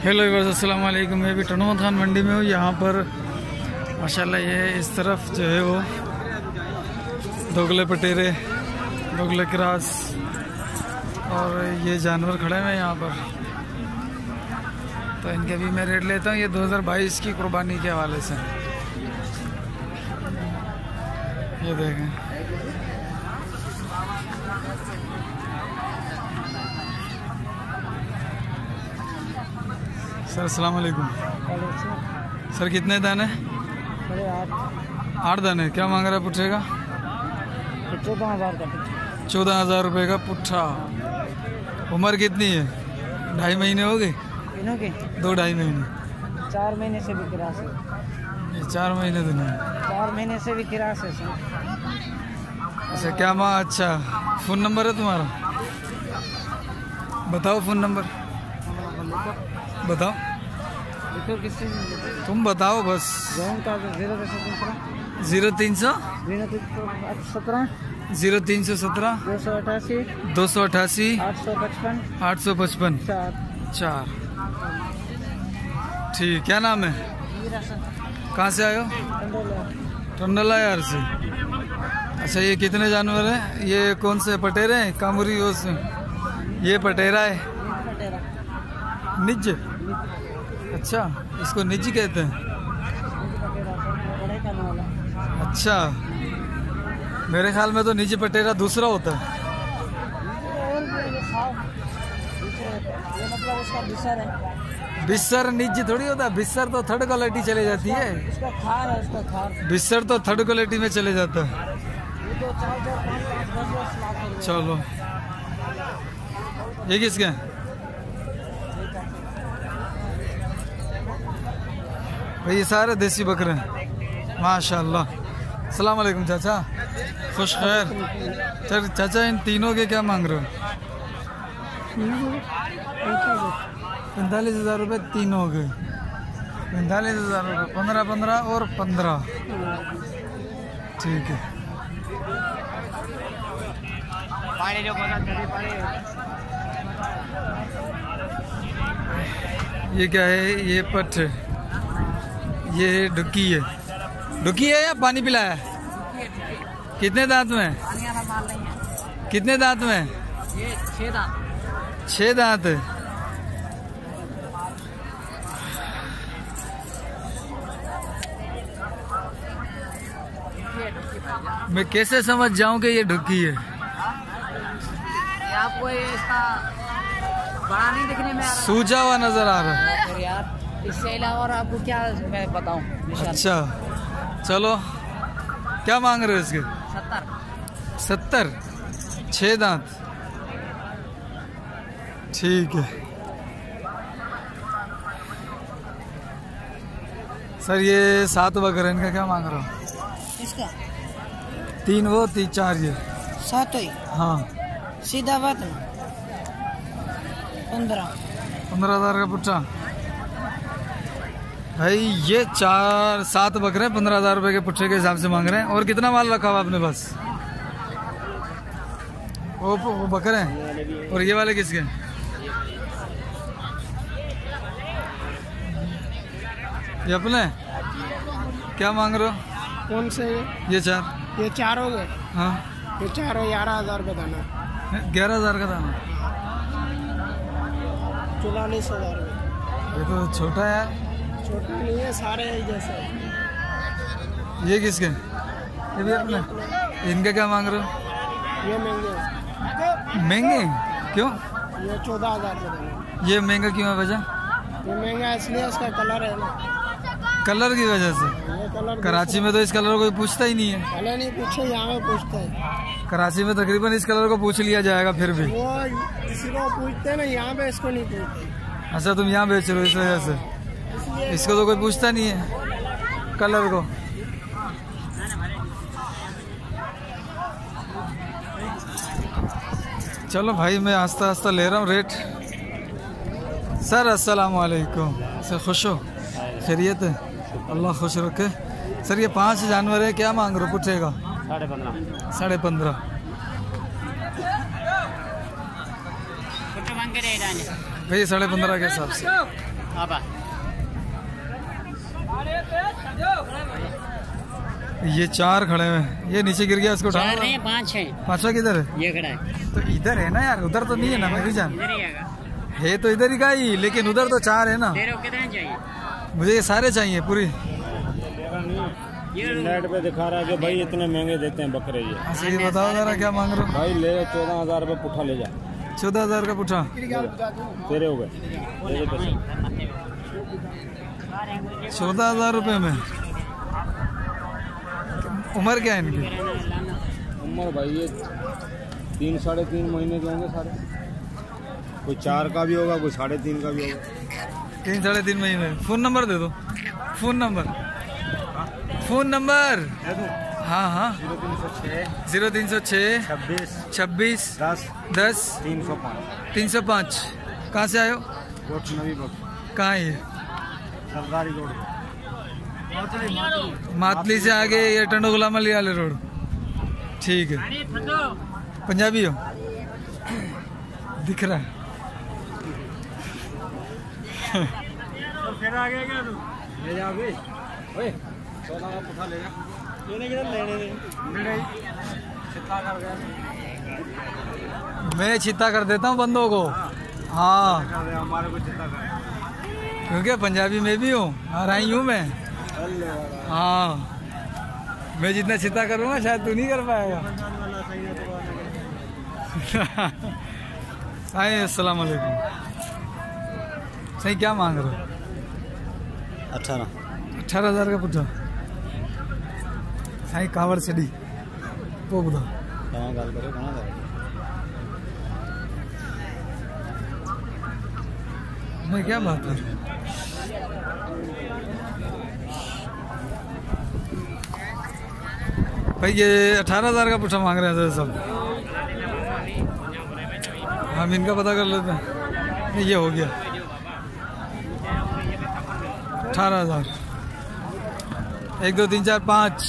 Hello अस्सलाम वालेकुम मैं भी टनोमत खान मंडी में हूँ। यहाँ पर, माशाल्लाह, ये इस तरफ़ जो है वो दोगले पटेरे, दोगले क्रास और ये जानवर खड़े हैं यहाँ पर। तो इनके भी मैं रेट लेता हूँ। ये 2022 की कुर्बानी के हवाले से। ये देखें। सर अस्सलाम वालेकुम सर कितने दाने आठ। दाने क्या मांग रहा है पुट्ठे का? चौदह हज़ार का। चौदह हज़ार रुपये का पुट्ठा। उम्र कितनी है? ढाई महीने हो गए? दो ढाई महीने। चार महीने से भी किरास है। ये चार महीने तो नहीं। चार महीने से भी किरास है सर। अच्छा क्या माँ? अच्छा फ़ोन नंबर है तुम्हारा? बताओ फ़ोन नंबर। बताओ। किससे तुम बताओ बस। जौन का ज़ीरो सत्रह। ज़ीरो तीन सौ? ज़ीरो तीन सौ सत्रह। ज़ीरो तीन सौ सत्रह? दो सौ अठासी। दो सौ अठासी? आठ सौ पचपन। आठ सौ पचपन? चार। चार। ठीक क्या नाम है? कहाँ से हो? टंडला। यार से। अच्छा ये कितने जानवर हैं? ये कौन से पटेरे हैं? कामुरी ये पटेरा है? निज? अच्छा इसको निज कहते हैं। अच्छा मेरे ख्याल में तो निजी पटेरा दूसरा होता है। बिस्सर निजी थोड़ी होता है, बिस्सर तो थर्ड क्वालिटी चले जाती है। बिस्सर तो थर्ड क्वालिटी में चले जाता है। चलो। ये किसके हैं? भाई, ये सारे देसी बकरे हैं। माशाल्लाह। सलाम वालेकुम चाचा। खुश खैर। चल, चाचा, इन तीनों के क्या मांग रहे हो? पैंतालीस हज़ार रुपये तीनों के। पैंतालीस हज़ार रुपये पंद्रह पंद्रह और पंद्रह। ठीक है। ये क्या है? ये पट है। ये डुक्की है। डुक्की है या पानी पिलाया? कितने दांत में? कितने दांत में? छह दांत। मैं कैसे समझ जाऊँ कि ये डुक्की है? आपको ये इसका बड़ा नहीं दिखने में सूजा हुआ नज़र आ रहा। है यार इससे अलावा और आपको क्या मैं बताऊँ? अच्छा। चलो। क्या मांग रहे हो इसके? सत्तर। सत्तर? छह दांत। ठीक है। सर ये सात बकरे इनका क्या मांग रहा हूँ? इसका? तीन वो तीन चार ये। सात ही? हाँ। सीधा बात पंद्रह। पंद्रह हज़ार का पुट्ठा। भाई ये चार सात बकरे पंद्रह हज़ार रुपए के पुट्ठे के हिसाब से मांग रहे हैं। और कितना माल रखा हुआ आपने पास वो वो बकरे हैं? और ये वाले किसके ये अपने? क्या मांग रहे हो? कौन से ये? चार। ये चार हो गए? हाँ। ये चारों ग्यारह हज़ार का दाना। ग्यारह हज़ार का दाना। चौवालीस हज़ार ये तो छोटा है यार। छोटा नहीं है सारे जैसे ये किसके? ये भी अपने। इनका क्या मांग रहे हो? ये महँगे महँगे? क्यों? ये चौदह हज़ार ये महँगा क्यों है वजह ये महँगा इसलिए इसका कलर है ना। कलर की वजह से? कराची में तो इस कलर को कोई पूछता ही नहीं है। पहले नहीं पूछे यहाँ में पूछते हैं। कराची में तकरीबन इस कलर को पूछ लिया जाएगा फिर भी। वो किसी को पूछते ना यहाँ पे इसको नहीं पूछते। अच्छा तुम यहाँ बेच रहे हो इस वजह से? इसको तो कोई पूछता नहीं है कलर को। चलो भाई मैं आस्ता आस्ता ले रहा हूँ रेट सर अस्सलाम वालेकुम सर खुश हो? खैरियत है? अल्लाह खुश रखे। सर ये पाँच जानवर है क्या मांग रहे हो? पूछेगा। साढ़े पंद्रह। साढ़े पंद्रह भैया साढ़े पंद्रह के हिसाब से। अब ये चार खड़े हुए हैं। ये नीचे गिर गया इसको चार उठाओ नहीं पाँच है पांचवा किधर है? ये खड़ा है। तो इधर है ना यार उधर तो नहीं है ना मेरी जान। इधर ही आएगा। है तो इधर ही का ही लेकिन उधर तो चार है ना। तेरे को चाहिए? मुझे ये सारे चाहिए पूरी। नेट पे दिखा रहा है कि भाई इतने महँगे देते हैं बकरे ये। अच्छा ये बताओ जरा क्या मांग रहे हो? भाई ले चौदह हज़ार रुपये पुठा ले जा। चौदह हज़ार का पुठा। तेरे हो गए। चौदह हज़ार रुपये में। उम्र क्या है इनकी? उम्र भाई ये तीन साढ़े तीन महीने के होंगे सारे। कोई चार का भी होगा कोई साढ़े तीन का भी होगा। तीन साढ़े तीन महीने। फ़ोन नंबर दे दो। Phone number. Phone number. हाँ हाँ। ज़ीरो तीन सौ छः ज़ीरो तीन सौ छः छब्बीस। छब्बीस। दस। दस। तीन सौ पाँच। तीन सौ पाँच। कहाँ से हो? नवी कहाँ है ये? सरदारी रोड मातली से आगे ये टंडो गुलाम अली वाले रोड। ठीक है। पंजाबी हो। दिख रहा है। फिर आ गया क्या तू? ले जा अभी। ओए चौदह का पुठा ले जा। लेने किधर लेने दे कर गया मैं छिता कर देता हूँ बंदों को। हाँ। हमारे को कर क्योंकि पंजाबी में भी हूँ और आई हूँ मैं। हाँ। मैं जितना छिता करूँगा शायद तू नहीं कर पाएगा। आए अस्सलाम वालेकुम सही क्या मांग रहे हो? अठारह। अठारह हज़ार का पुट्ठा साईं कावड़ छॾी पोइ ॿुधायो कहाँ गाल करे कहाँ गाल मैं क्या बात है? भाई ये अठारह हज़ार का पुट्ठा मांग रहे हैं सब। हम इनका पता कर लेते हैं। ये हो गया। अठारह हज़ार। एक दो तीन चार पाँच।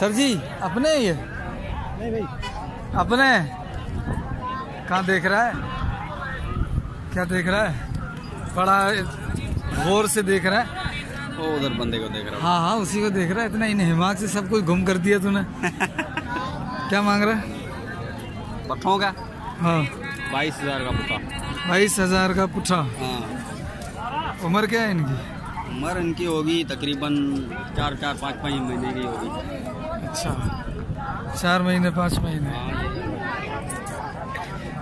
सर जी अपने ये? नहीं भाई अपने कहाँ देख रहा है? क्या देख रहा है? बड़ा गौर से देख रहा है। वो उधर बंदे को देख रहा है। हाँ हाँ उसी को देख रहा है। इतना इन हिमाक से सब कुछ गुम कर दिया तूने। क्या मांग रहा है? हूँ पट्ठों का? हाँ। बाईस हज़ार का पुठा बाईस हज़ार का पुट्ठा। हाँ। उम्र क्या है इनकी? उम्र इनकी होगी तकरीबन चार चार पाँच पाँच महीने की होगी। अच्छा। चार महीने पाँच महीने।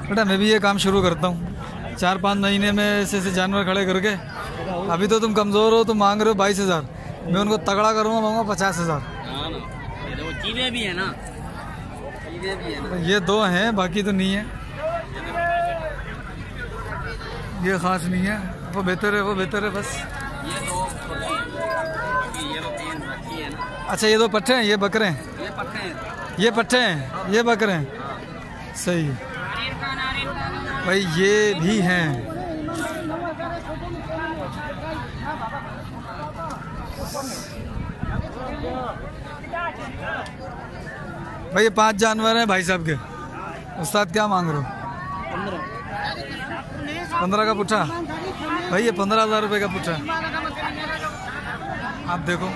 बेटा मैं भी ये काम शुरू करता हूँ। चार पाँच महीने में ऐसे ऐसे जानवर खड़े करके अभी तो तुम कमज़ोर हो तुम मांग रहे हो बाईस हज़ार। मैं उनको तगड़ा करूँगा मांगा पचास हज़ार। हाँ चीज़ें भी है ना। चीज़ें भी है ना। ये दो हैं बाकी तो नहीं है। ये खास नहीं है। वो बेहतर है वो बेहतर है बस। ये दो है। अच्छा ये दो पट्टे हैं ये बकरे हैं। ये पट्टे हैं। ये पट्टे हैं ये बकरे हैं। सही। है भाई, ये भी हैं। भाई, ये पाँच जानवर हैं भाई साहब के। उस्ताद, क्या मांग रहे हो? पंद्रह का पुट्ठा भाई, ये पंद्रह हज़ार रुपये का पुट्ठा आप देखो।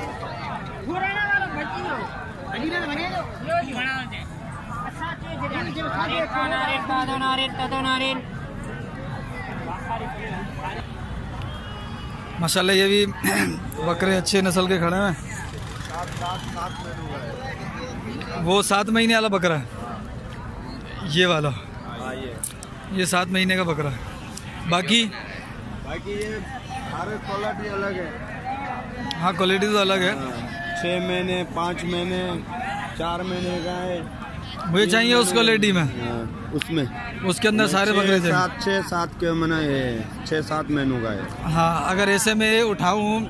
माशाल्लाह ये भी बकरे अच्छे नस्ल के खड़े हैं। वो सात महीने वाला बकरा है। ये वाला। हाँ ये सात महीने का बकरा है। बाकी? बाकी ये क्वालिटी अलग है। हाँ क्वालिटी तो अलग है। छः महीने पाँच महीने चार महीने का है। मुझे चाहिए उस क्वालिटी में। हाँ, उसमें। उसके अंदर सारे बकरे चाहिए सात छः सात के मैंने छः सात महीनों का है। हाँ अगर ऐसे में उठाऊं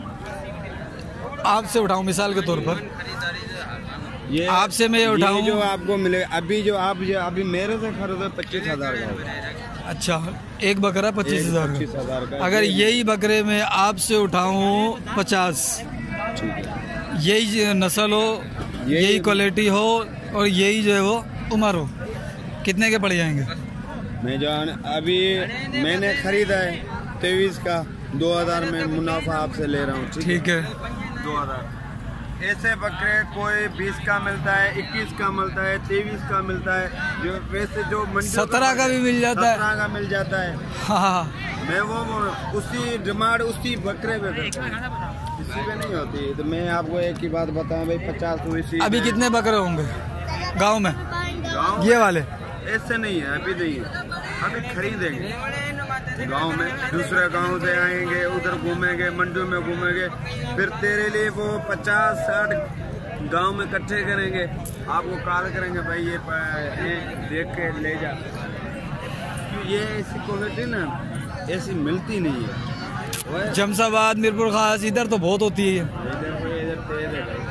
आपसे उठाऊं मिसाल के तौर पर। ये आपसे मैं ये उठाऊं। जो आपको मिले अभी जो आप जो अभी मेरे से खरीदे पच्चीस हज़ार का अच्छा एक बकरा पच्चीस हज़ार का। अगर यही बकरे में आपसे उठाऊं पचास। यही नस्ल हो यही क्वालिटी हो और यही जो है वो उमर हो। कितने के पड़ जाएँगे? मैं जो अभी मैंने खरीदा है तेईस का। दो हज़ार में मुनाफा आपसे ले रहा हूँ ठीक है? दो हज़ार। ऐसे बकरे कोई बीस का मिलता है इक्कीस का मिलता है तेईस का मिलता है। जो वैसे जो सत्रह का भी मिल जाता है। सत्रह का मिल जाता है। हाँ। मैं वो बोल रहा उसी डिमांड उसी बकरे पे किसी पे नहीं होती। तो मैं आपको एक ही बात बताऊँ भाई पचास तो इसी अभी कितने बकरे होंगे? गाँव में। गाँव? ये वाले। ऐसे नहीं है अभी नहीं है अभी खरीदेंगे। गाँव में दूसरे गाँव से आएँगे उधर घूमेंगे मंडी में घूमेंगे। फिर तेरे लिए वो पचास साठ गाँव में इकट्ठे करेंगे। आपको कॉल करेंगे भाई ये, ये देख के ले जा। ये ऐसी क्वालिटी ना ऐसी मिलती नहीं है। जमसाबाद मीरपुर खास इधर तो बहुत होती है इधर इधर तेज है भाई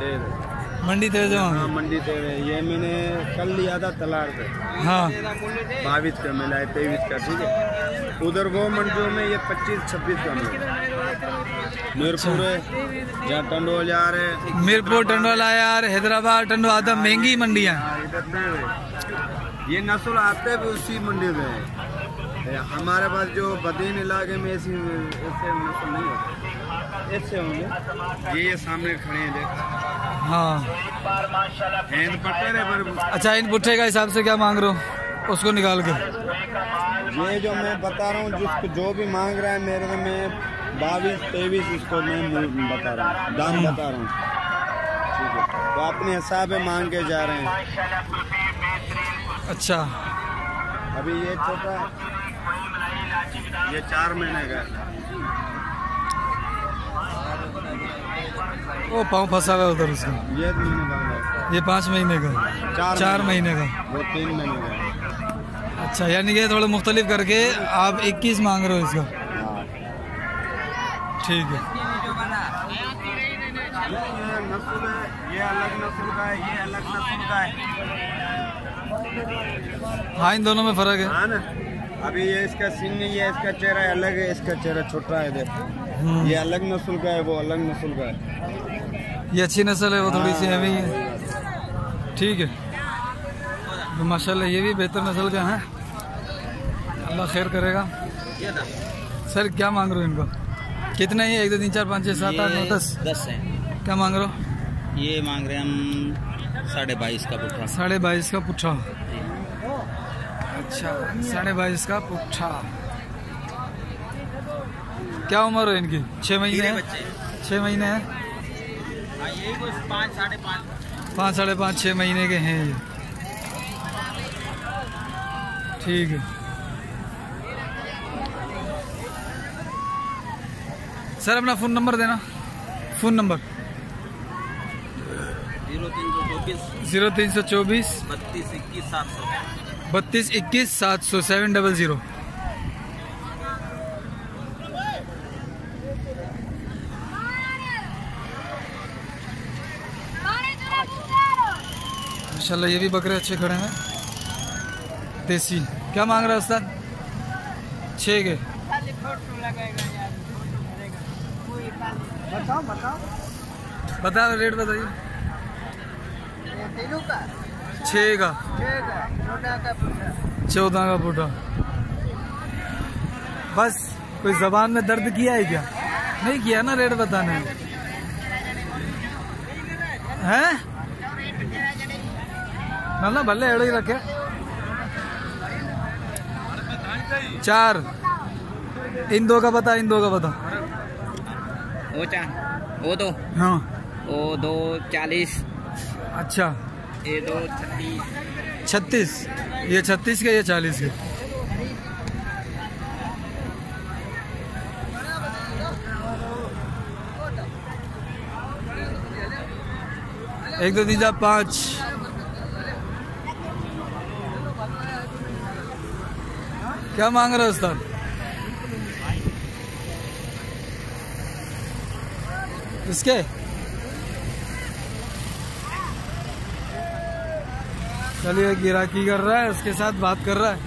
तेज है। मंडी तेज है हाँ मंडी तेज ये मैंने कल लिया था तलार से हाँ। बाईस का मिला है तेईस का ठीक है। उधर वो मंडियों में ये पच्चीस छब्बीस का मिला। मीरपुर है जहाँ टंडोल जा रहे हैं। मीरपुर टंडवाला यार हैदराबाद टंडवा आदम महँगी मंडियाँ। हाँ, है। ये नस्ल आते भी उसी मंडी में है। हमारे पास जो बदीन इलाके में ऐसी ऐसे नस्ल नहीं होते। ऐसे होंगे। ये ये सामने खड़े हैं देख। हाँ। हैं तो पर अच्छा इन पुट्ठे का हिसाब से क्या मांग रहे हो? उसको निकाल के। ये जो मैं बता रहा हूँ जिसको जो भी मांग रहा है मेरे को मैं बाईस तेईस इसको मैं बता रहा हूँ दाम बता रहा हूँ। ठीक है। वो अपने हिसाब से मांग के जा रहे हैं। अच्छा। अभी ये छोटा ये चार महीने का है। वो पाँव फंसा हुआ उधर उसका। ये महीने का ये पाँच महीने का। चार चार महीने। का। वो तीन महीने का अच्छा यानी कि थोड़ा मुख्तलिफ़ करके आप 21 मांग रहे हो इसका? ठीक है। ये है ये अलग नस्ल का है ये अलग नस्ल का है हाँ इन दोनों में फ़र्क है। हाँ अभी ये इसका सीन नहीं है इसका चेहरा अलग है इसका चेहरा छोटा है देख। हम्म, ये अलग नस्ल का है वो अलग नस्ल का है। ये अच्छी नस्ल है वो थोड़ी सी हैवी है। ठीक है। तो माशाल्लाह ये भी बेहतर नस्ल का है। अल्लाह खैर करेगा। सर क्या मांग रहे हो इनको? कितने ही एक दो तीन चार पाँच छः सात आठ नौ दस। दस है। क्या मांग रहे हो? ये मांग रहे हैं हम साढ़े बाईस का पुट्ठा। साढ़े बाईस का पुट्ठा। अच्छा साढ़े बाईस का पुट्ठा। क्या उम्र है इनकी? छः महीने छः महीने हैं? हाँ पाँच साढ़े पाँच। पाँच साढ़े पाँच छः महीने के हैं ये। ठीक है। सर अपना फ़ोन नंबर देना। Phone number. ज़ीरो तीन सौ चौबीस। ज़ीरो तीन सौ चौबीस। बत्तीस इक्कीस सात सौ। बत्तीस इक्कीस सात सौ सेवन डबल ज़ीरो। माशाल्लाह, ये भी बकरे अच्छे खड़े हैं। देसी। क्या मांग रहा है उस्ताद? छः के। बताओ बताओ बता रेट बताइए। छः का। चौदह का फूटा। बस कोई जबान में दर्द किया है क्या? नहीं किया ना रेट बताने। हैं? ना ना भले एड़ो ही रखे। चार। इन दो का बता इन दो का बता। वो चा वो दो। हाँ। वो दो चालीस। अच्छा। ये दो छत्तीस छत्तीस। ये छत्तीस के, ये चालीस के। एक दो चार पाँच। क्या मांग रहे हो उस्ताद? इसके चलिए गिराकी कर रहा है उसके साथ बात कर रहा है।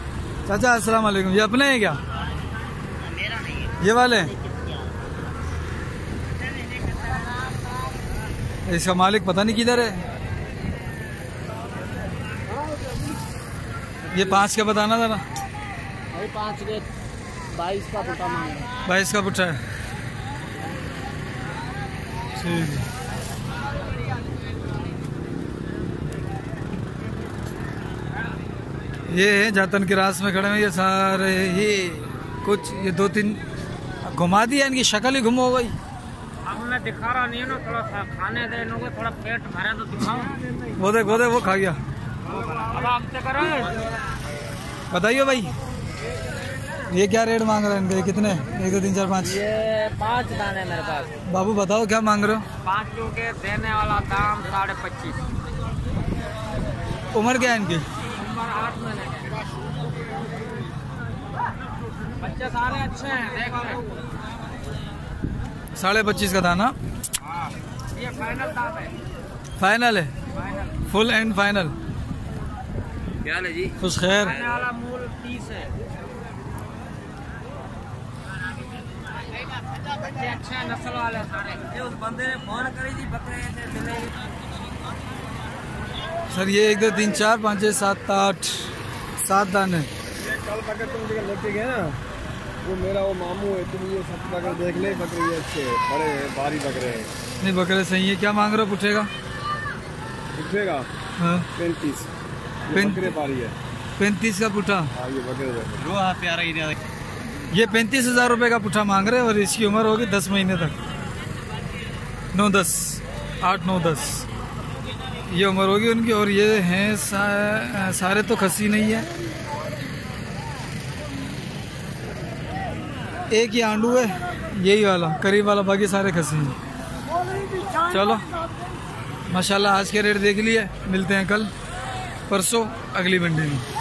चाचा अस्सलाम वालेकुम ये अपने हैं क्या? ये वाले? इसका मालिक पता नहीं किधर है। ये पाँच का बताना था ना। भाई पाँच के बाईस का बाईस का पुट्ठा है। ठीक। है ये है जातन के रास में खड़े हैं ये सारे ही कुछ ये दो तीन घुमा दिया इनकी शक्ल ही गुम हो गई। दिखा रहा नहीं है ना थोड़ा सा खाने दे इनको थोड़ा पेट भरा तो दिखाओ। वो देख वो देख वो खा गया। अब करो बताइए भाई ये क्या रेट मांग रहे हैं इनके कितने? एक दो तीन चार पाँच। ये पाँच दाने मेरे पास। बाबू बताओ क्या मांग रहे हो? पाँच के देने वाला दाम साढ़े पच्चीस। उम्र क्या है इनकी? नंबर आठ बच्चे सारे अच्छे हैं देख ले। साढ़े पच्चीस का दाना हाँ ये फाइनल दाम है फाइनल है? फाइनल फुल एंड फाइनल क्या ले जी? खुश खैर। खाने मूल तीस है। बच्चे अच्छे नस्ल वाले सारे। उस बंदे ने फ़ोन करी थी बकरे ऐसे मिले सर ये एक दो तीन चार पाँच छः सात आठ सात दाने कल बकरे तुम जगह लेके गए ना वो मेरा वो मामू है तुम ये सब बकरे देख ले बकरे ये अच्छे बड़े हैं भारी बकरे हैं। नहीं बकरे सही है। क्या मांग रहे हो? पुठेगा उठेगा हाँ। पैंतीस। बकरे पारी है। पैंतीस का पुठा। हाँ ये बकरे प्यारा ही ये पैंतीस हज़ार रुपये का पुठा मांग रहे हैं और इसकी उम्र होगी दस महीने तक। नौ दस। आठ नौ दस। ये उम्र होगी उनकी और ये हैं सा, सारे तो खसी नहीं है। एक ही आंडू है यही वाला करीब वाला बाकी सारे खसी हैं। चलो। माशाल्लाह आज के रेट देख लिए मिलते हैं कल परसों अगली मंडी में।